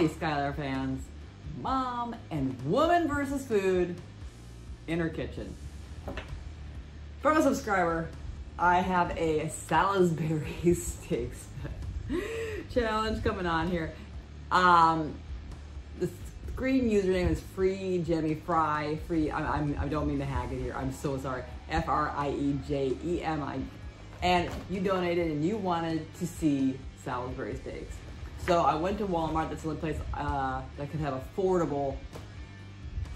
Howdy, Schuyler fans. Mom and woman versus food in her kitchen. From a subscriber, I have a Salisbury steaks challenge coming on here. Um, the screen username is free Jemmy Fry. Free. I'm, I'm, I don't mean to hack it here. I'm so sorry. F R I E J E M I. And you donated and you wanted to see Salisbury steaks. So I went to Walmart. That's the only place uh, that could have affordable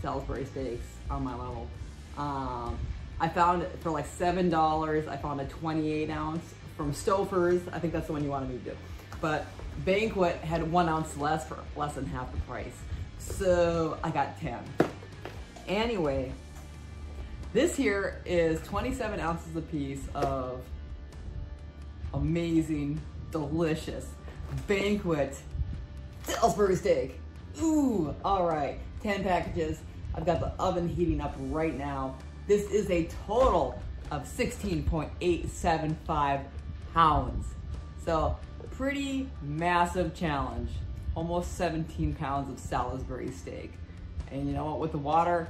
Salisbury steaks on my level. Um, I found it for like seven dollars. I found a 28 ounce from Stouffer's. I think that's the one you wanted me to do. But Banquet had one ounce less for less than half the price. So I got 10. Anyway, this here is 27 ounces a piece of amazing, delicious Banquet Salisbury steak. Ooh, all right, 10 packages. I've got the oven heating up right now. This is a total of 16.875 pounds. So pretty massive challenge. Almost 17 pounds of Salisbury steak. And you know what, with the water,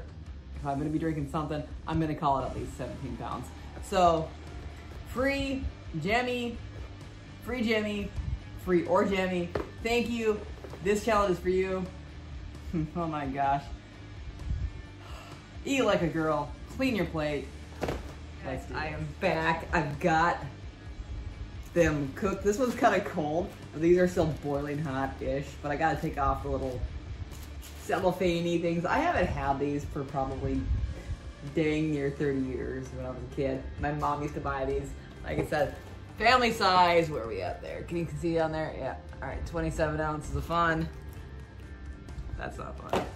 if I'm gonna be drinking something, I'm gonna call it at least 17 pounds. So free Jemmy, free Jemmy, free or jammy. Thank you. This challenge is for you. oh my gosh. Eat like a girl. Clean your plate. Guys, I am back. I've got them cooked. This one's kind of cold. These are still boiling hot-ish, but I gotta take off the little cellophane things. I haven't had these for probably dang near 30 years when I was a kid. My mom used to buy these. Like I said, family size. Where are we at there? Can you see down there? Yeah. All right, 27 ounces of fun. That's not fun.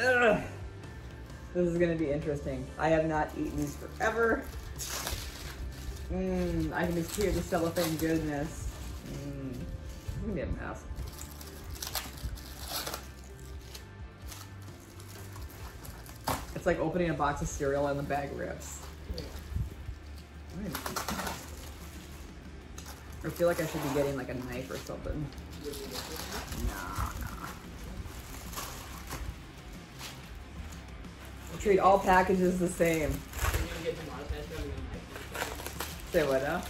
Ugh. This is gonna be interesting. I have not eaten these forever. Mmm, I can just hear the cellophane goodness. Mmm, it's gonna be a mess. It's like opening a box of cereal and the bag rips. Mmm. I feel like I should be getting like a knife or something. Nah, nah. Treat all packages the same. Say what now?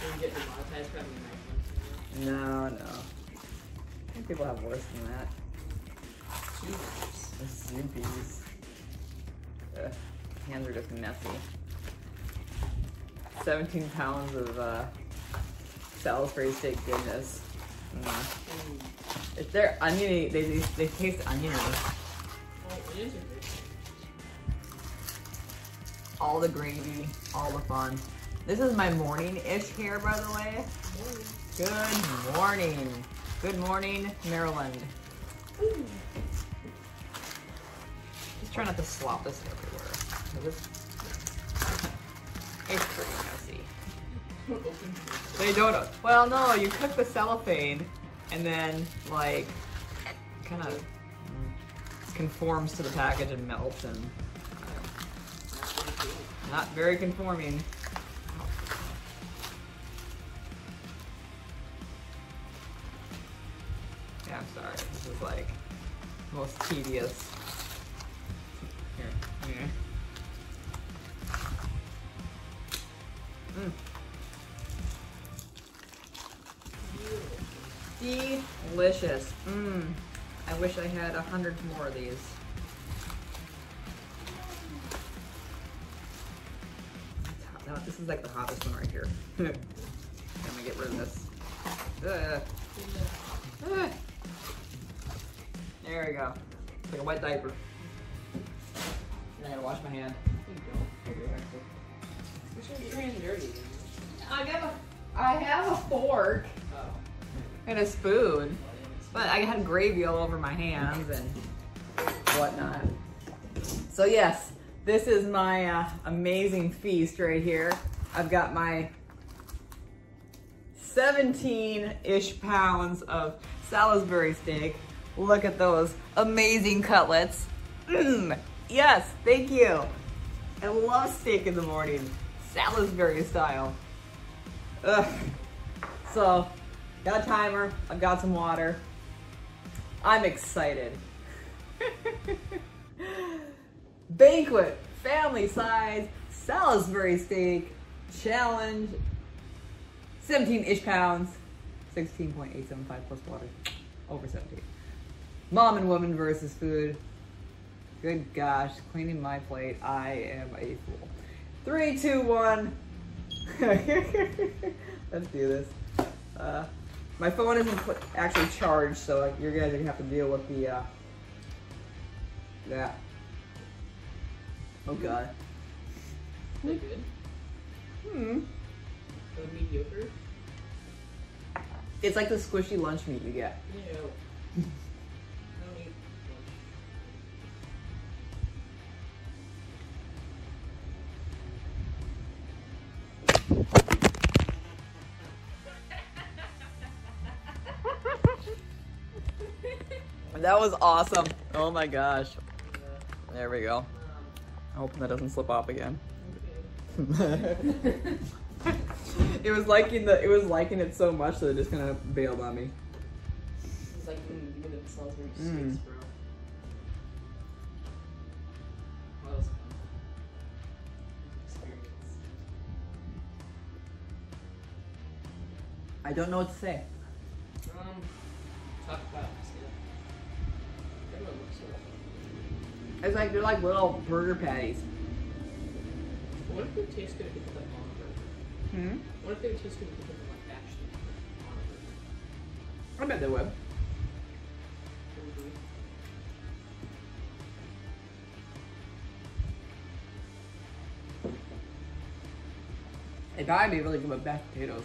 No, no. I think people have worse than that. Zoopies. Hands are just messy. 17 pounds of uh, Salisbury steak goodness. Mm. If they're oniony, they, they, they taste oniony. All the gravy, all the fun. This is my morning-ish here, by the way. Good morning. Good morning, Maryland. Just try not to slop this everywhere. They don't. Well, no, you cook the cellophane, and then like kind of conforms to the package and melts, and not very conforming. Yeah, I'm sorry. This is like most tedious. I had a hundred more of these. This is like the hottest one right here. Let me get rid of this. There we go. It's like a wet diaper. And I gotta wash my hand. Your hands dirty. I have a, I have a fork Oh. and a spoon, but I had gravy all over my hands and whatnot. So yes, this is my uh, amazing feast right here. I've got my 17-ish pounds of Salisbury steak. Look at those amazing cutlets. Mm, yes, thank you. I love steak in the morning, Salisbury style. Ugh. So, got a timer, I've got some water. I'm excited. Banquet, family size, Salisbury steak, challenge, 17-ish pounds, 16.875 plus water, over 17. Mom and woman versus food. Good gosh, cleaning my plate. I am a fool. Three, two, one. Let's do this. Uh, my phone isn't actually charged, so like, you guys are gonna have to deal with the uh, that. Oh god. They good? Hmm. So mediocre? It's like the squishy lunch meat you get. No. That was awesome. Oh my gosh. There we go. I hope that doesn't slip off again. it was liking the it was liking it so much that it just kind of bailed on me. It's like, mm, give me the Salisbury Mm. bro. That was fun. Experience. I don't know what to say. Um, talk about It's like they're like little burger patties. What if they tastes good if that on a burger? Hmm. What if they taste good if you put them like actually on a burger? I bet they would. Mhm. They gotta be really good with mashed potatoes.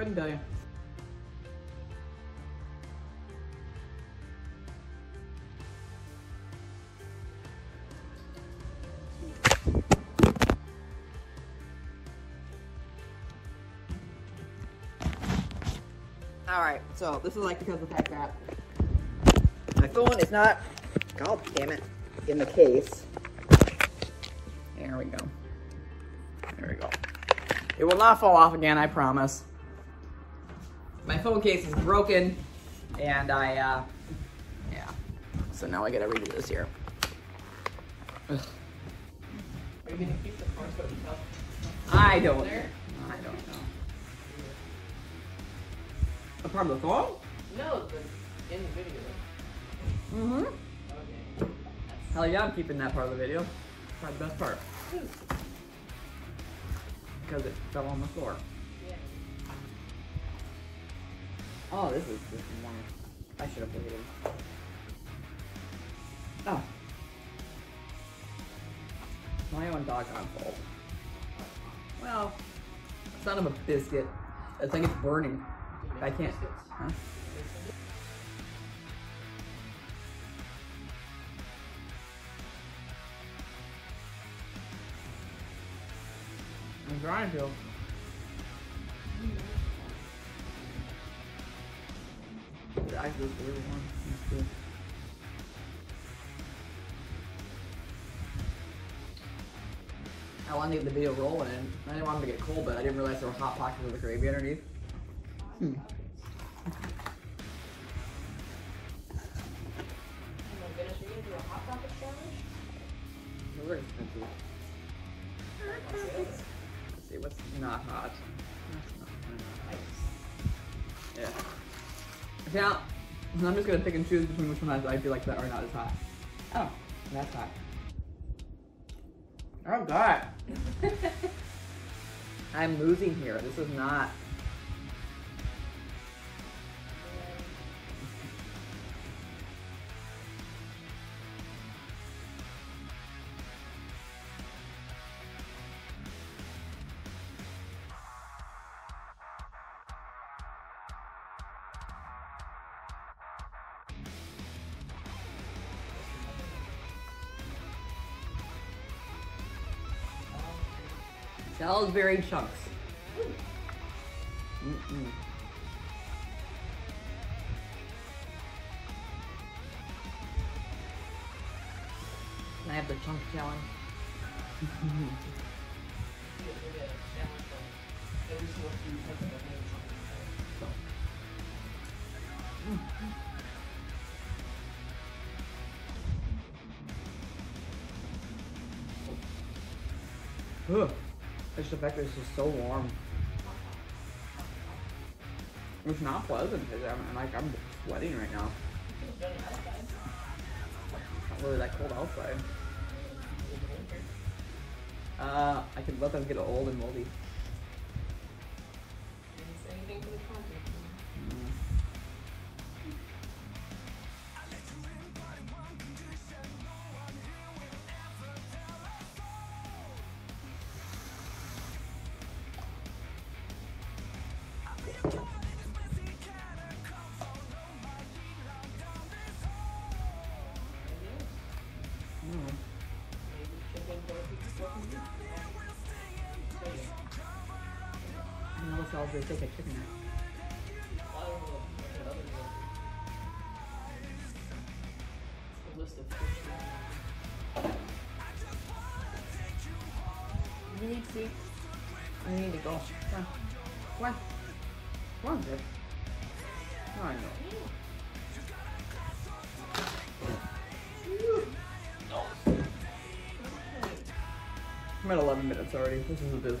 Couldn't tell. All right, so this is like because of the fact that my phone is not, god damn it, in the case. There we go. There we go. It will not fall off again, I promise. My phone case is broken, and I, uh, yeah. So now I gotta redo this here. Ugh. Are you gonna keep the parts that we tell? I don't. There? I don't know. A part of the phone? No, the in the video. Mm-hmm. Okay. Hell yeah, I'm keeping that part of the video. Probably the best part. Because it fell on the floor. Oh, this is this is one. I should have waited. Oh. My own dog doggone fault. Well, son of a biscuit. It's like it's burning. I can't. Huh? I'm trying to. The actual blue one. That's good. I wanted to get the video rolling and I didn't want them to get cold, but I didn't realize there were hot pockets of the gravy underneath. Hmm. Oh are you gonna do a hot pocket challenge? Those. Let's see what's not hot. That's not hot. Yeah. Now, I'm just gonna pick and choose between which ones I feel like that are not as hot. Oh, that's hot. Oh god. I'm losing here. This is not. Salisbury chunks. Mm-mm. Can I have the chunk challenge? You're gonna every single food type that I've made something So. Ugh. Just the fact that it's just so warm. It's not pleasant because I'm, like I'm sweating right now. It's not really that cold outside. Uh, I could let them get old and moldy. It's a list of fish. You need to. I need to go. Come on. Come on. Come on, Vic. Oh, I know. I'm at 11 minutes already. This is a bit.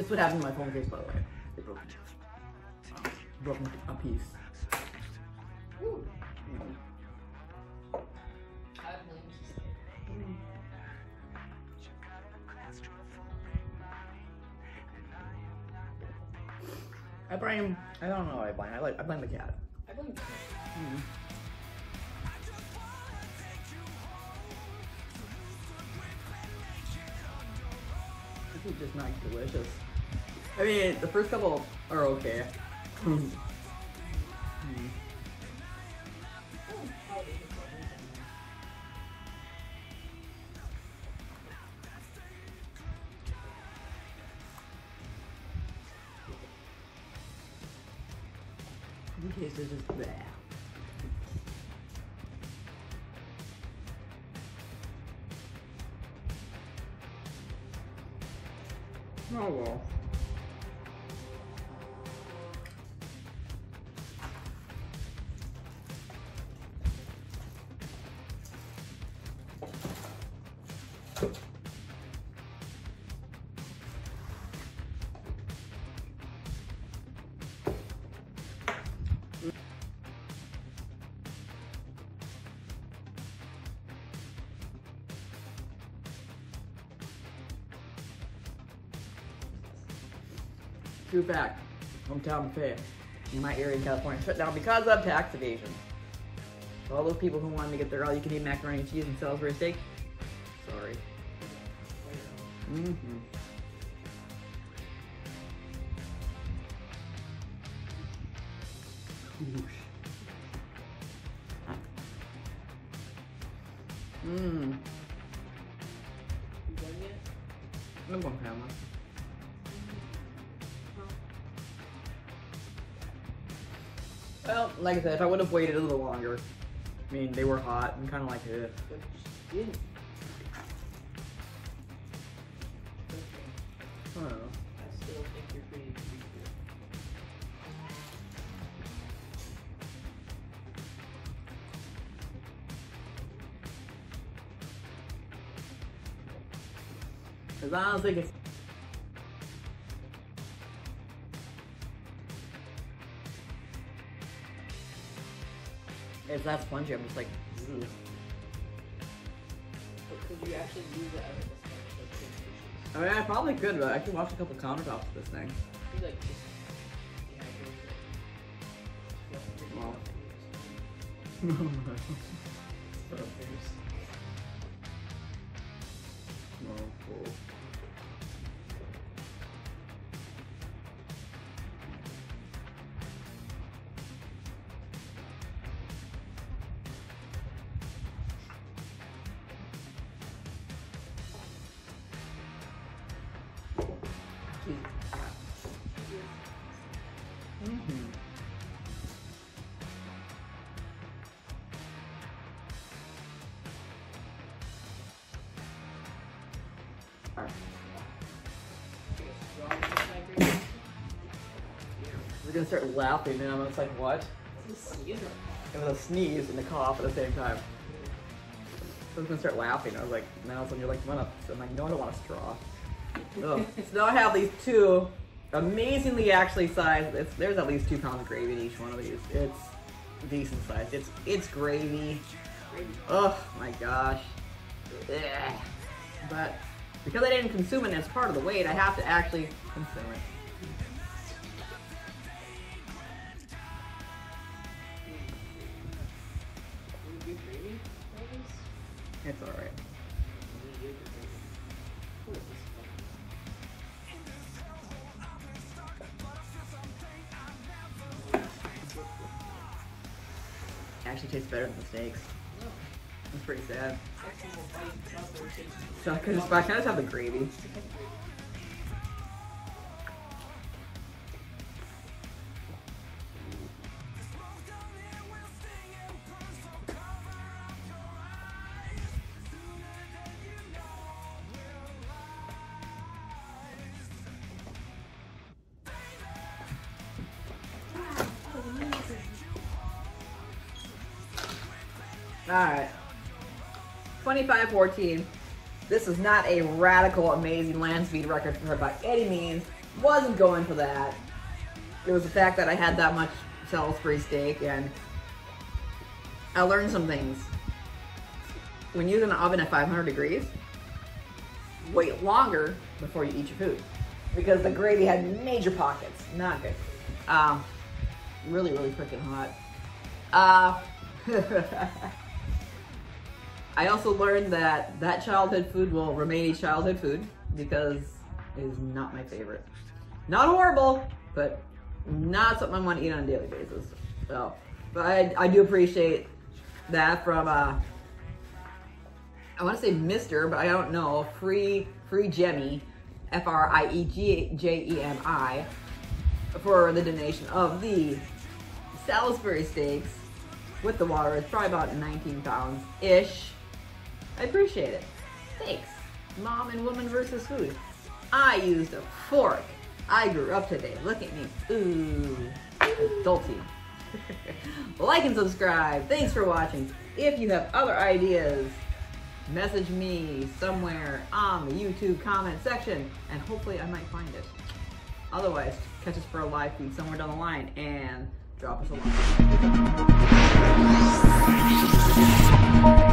That's what happened to my phone case, by the way. It broke. Um, broke a piece. Ooh. I blame. I don't know what I blame. I like. I blame the cat. I blame you. Mm. This is just not delicious. I mean, the first couple are okay. True fact. Hometown buffet in my area in California shut down because of tax evasion. So all those people who wanted to get their all-you-can-eat macaroni and cheese and Salisbury steak, sorry. Mm-hmm. Mmm. like I said, if I would have waited a little longer, I mean, they were hot and kind of like this. I Cause I don't think it's It's that spongy. I'm just like. ugh. But could you actually use it as a sponge, like thin tissues? I mean, I probably could, but I could wash a couple countertops with this thing. You like just dehydrate it. We're gonna start laughing, and I'm just like, what? It was a sneeze and a cough at the same time. So I was gonna start laughing. I was like, now so you're like, want to? So I'm like, no, I don't want a straw. So now I have these two amazingly actually sized. It's, there's at least two pounds of gravy in each one of these. It's decent sized. It's it's gravy. Oh my gosh. Ugh. But because I didn't consume it as part of the weight, I have to actually consume it. It's alright. Actually tastes better than the steaks. It's pretty sad. So I could just, I can just have the gravy. Alright. 25-14. This is not a radical, amazing land speed record for her by any means. Wasn't going for that. It was the fact that I had that much Salisbury steak and I learned some things. When you're an oven at 500 degrees, wait longer before you eat your food because the gravy had major pockets. Not good. Um, really, really freaking hot. Uh, I also learned that that childhood food will remain a childhood food because it is not my favorite. Not horrible, but not something I want to eat on a daily basis. So, but I, I do appreciate that from uh, I want to say Mister, but I don't know. Free Free Jemmy, F R I E G J E M I, for the donation of the Salisbury steaks with the water. It's probably about 19 pounds ish. I appreciate it. Thanks. Mom and woman versus food. I used a fork. I grew up today. Look at me. Ooh. Adulty. like and subscribe. Thanks for watching. If you have other ideas, message me somewhere on the YouTube comment section and hopefully I might find it. Otherwise, catch us for a live feed somewhere down the line and drop us a line.